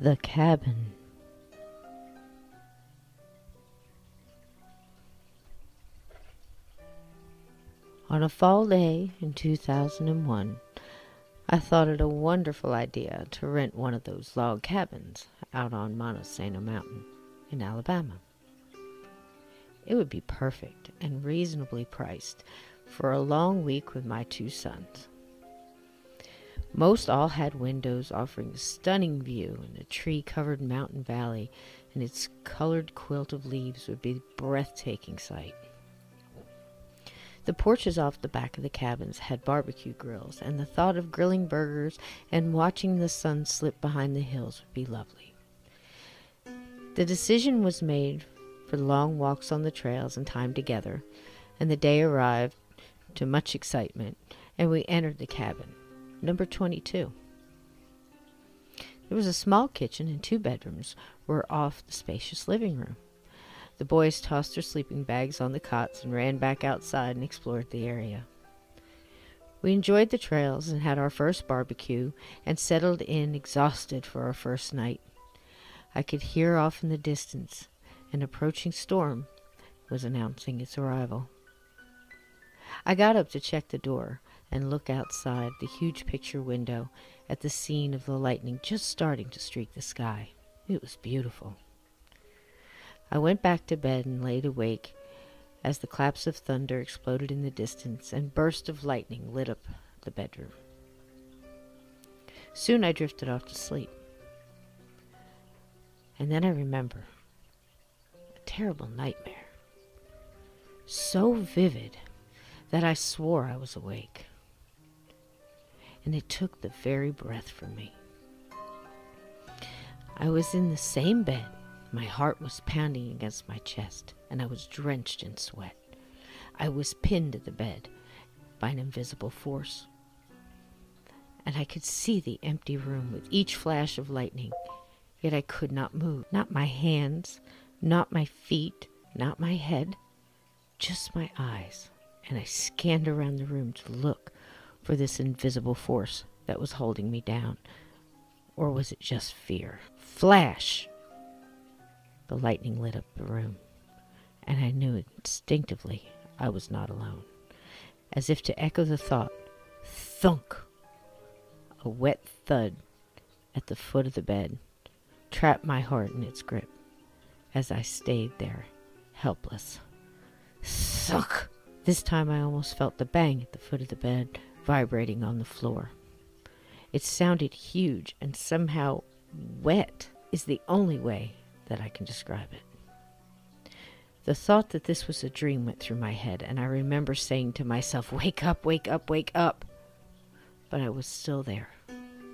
The cabin. On a fall day in 2001, I thought it a wonderful idea to rent one of those log cabins out on Monte Sano Mountain in Alabama. It would be perfect and reasonably priced for a long week with my two sons. Most all had windows offering a stunning view, and a tree covered mountain valley and its colored quilt of leaves would be a breathtaking sight. The porches off the back of the cabins had barbecue grills, and the thought of grilling burgers and watching the sun slip behind the hills would be lovely. The decision was made for long walks on the trails and time together, and the day arrived to much excitement, and we entered the cabin, number 22. There was a small kitchen and two bedrooms were off the spacious living room. The boys tossed their sleeping bags on the cots and ran back outside and explored the area. We enjoyed the trails and had our first barbecue and settled in exhausted for our first night. I could hear off in the distance an approaching storm was announcing its arrival. I got up to check the door and look outside the huge picture window at the scene of the lightning just starting to streak the sky. It was beautiful. I went back to bed and laid awake as the claps of thunder exploded in the distance and bursts of lightning lit up the bedroom. Soon I drifted off to sleep. And then I remember a terrible nightmare. So vivid that I swore I was awake. And it took the very breath from me. I was in the same bed my heart was pounding against my chest, and I was drenched in sweat. I was pinned to the bed by an invisible force. And I could see the empty room with each flash of lightning, yet I could not move. Not my hands, not my feet, not my head, just my eyes. And I scanned around the room to look for this invisible force that was holding me down. Or was it just fear? Flash! The lightning lit up the room, and I knew instinctively I was not alone. As if to echo the thought, thunk! A wet thud at the foot of the bed trapped my heart in its grip as I stayed there, helpless. Suck! This time I almost felt the bang at the foot of the bed vibrating on the floor. It sounded huge and somehow wet is the only way that I can describe it. The thought that this was a dream went through my head, and I remember saying to myself, Wake up, wake up, wake up. But I was still there,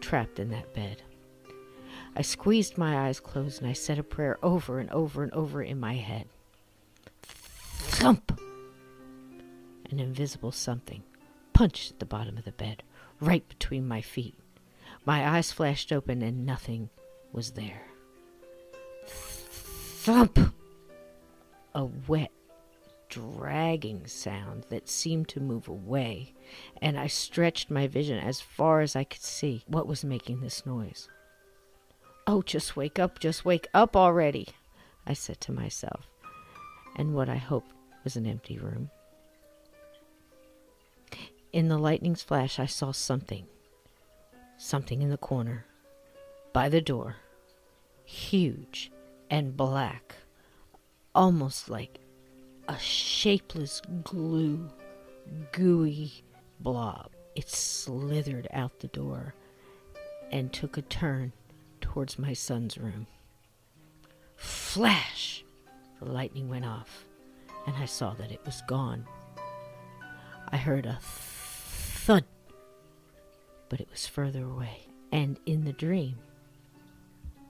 trapped in that bed. I squeezed my eyes closed and I said a prayer over and over and over in my head. Thump! An invisible something punched at the bottom of the bed, right between my feet. My eyes flashed open and nothing was there. Thump! A wet, dragging sound that seemed to move away, and I stretched my vision as far as I could see what was making this noise. Oh, just wake up, just wake up already, I said to myself, and what I hoped was an empty room. In the lightning's flash, I saw something. Something in the corner, by the door, huge and black, almost like a shapeless glue, gooey blob. It slithered out the door and took a turn towards my son's room. Flash! The lightning went off, and I saw that it was gone. I heard a thud, but it was further away, and in the dream,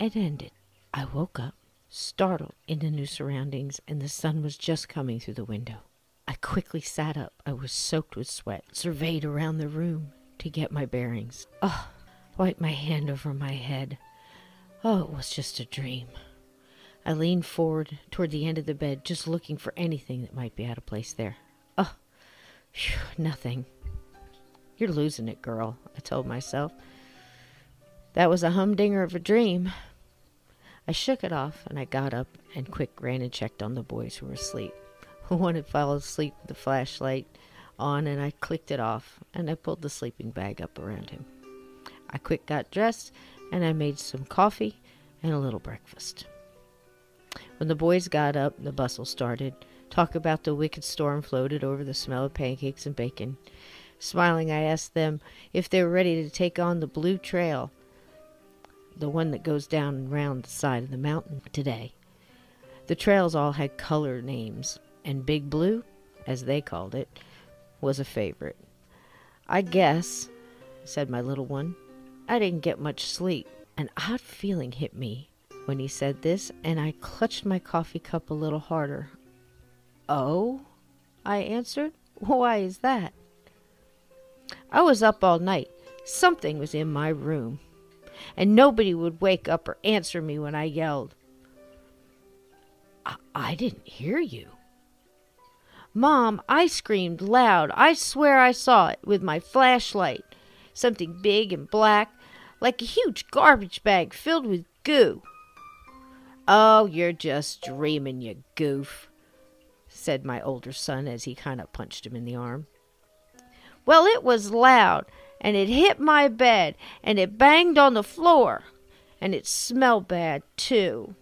it ended. I woke up startled into new surroundings, and the sun was just coming through the window. I quickly sat up. I was soaked with sweat, surveyed around the room to get my bearings. Oh, wiped my hand over my head. Oh, it was just a dream. I leaned forward toward the end of the bed, just looking for anything that might be out of place there. Oh, nothing. You're losing it, girl, I told myself. That was a humdinger of a dream, I shook it off and I got up and quick ran and checked on the boys who were asleep. One had fallen asleep with the flashlight on and I clicked it off and I pulled the sleeping bag up around him. I quick got dressed and I made some coffee and a little breakfast. When the boys got up, the bustle started. Talk about the wicked storm floated over the smell of pancakes and bacon. Smiling, I asked them if they were ready to take on the blue trail, the one that goes down and round the side of the mountain today. The trails all had color names, and Big Blue, as they called it, was a favorite. I guess, said my little one, I didn't get much sleep. An odd feeling hit me when he said this, and I clutched my coffee cup a little harder. Oh? I answered. Why is that? I was up all night. Something was in my room, and nobody would wake up or answer me when I yelled. I, I didn't hear you. Mom, I screamed loud. I swear I saw it with my flashlight. Something big and black, like a huge garbage bag filled with goo. Oh, you're just dreaming, you goof, said my older son as he kind of punched him in the arm. Well, it was loud, and it hit my bed, and it banged on the floor, and it smelled bad, too.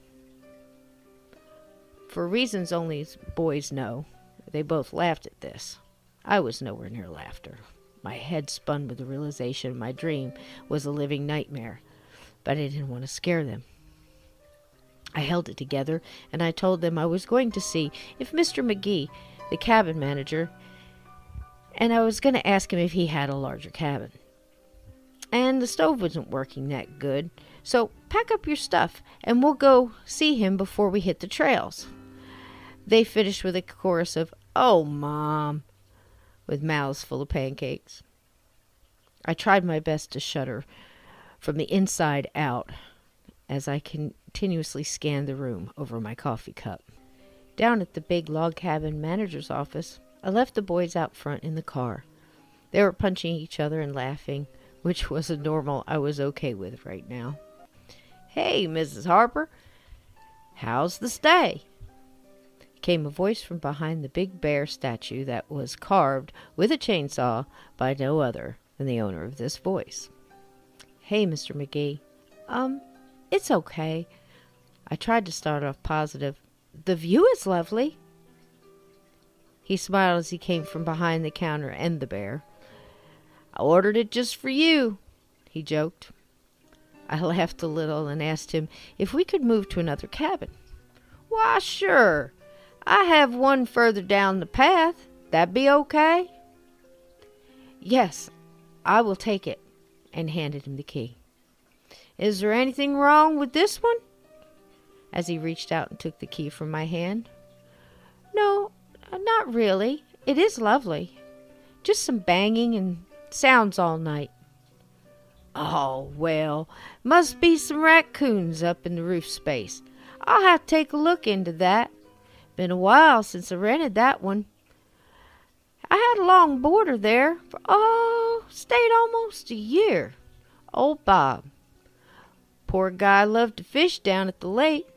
For reasons only boys know, they both laughed at this. I was nowhere near laughter. My head spun with the realization my dream was a living nightmare, but I didn't want to scare them. I held it together and I told them I was going to see if Mr. McGee, the cabin manager, and I was going to ask him if he had a larger cabin. And the stove wasn't working that good, so pack up your stuff and we'll go see him before we hit the trails. They finished with a chorus of, Oh, Mom, with mouths full of pancakes. I tried my best to shudder from the inside out as I continuously scanned the room over my coffee cup. Down at the big log cabin manager's office, I left the boys out front in the car. They were punching each other and laughing, which was a normal I was okay with right now. Hey, Mrs. Harper, how's the stay? Came a voice from behind the big bear statue that was carved with a chainsaw by no other than the owner of this voice. Hey, Mr. McGee. Um, it's okay. I tried to start off positive. The view is lovely. He smiled as he came from behind the counter and the bear. I ordered it just for you, he joked. I laughed a little and asked him if we could move to another cabin. Why, sure. I have one further down the path. That'd be okay? Yes, I will take it, and handed him the key. Is there anything wrong with this one? As he reached out and took the key from my hand. No, not really. It is lovely. Just some banging and sounds all night. Oh, well, must be some raccoons up in the roof space. I'll have to take a look into that. Been a while since I rented that one. I had a long boarder there for, oh, stayed almost a year. Old Bob. Poor guy loved to fish down at the lake.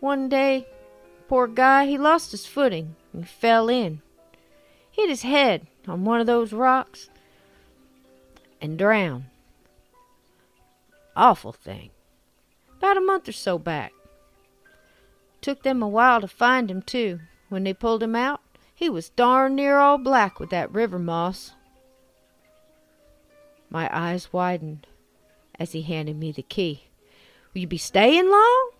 One day, poor guy, he lost his footing and fell in. Hit his head on one of those rocks and drowned. Awful thing. About a month or so back. Took them a while to find him, too. When they pulled him out, he was darn near all black with that river moss. My eyes widened as he handed me the key. Will you be staying long?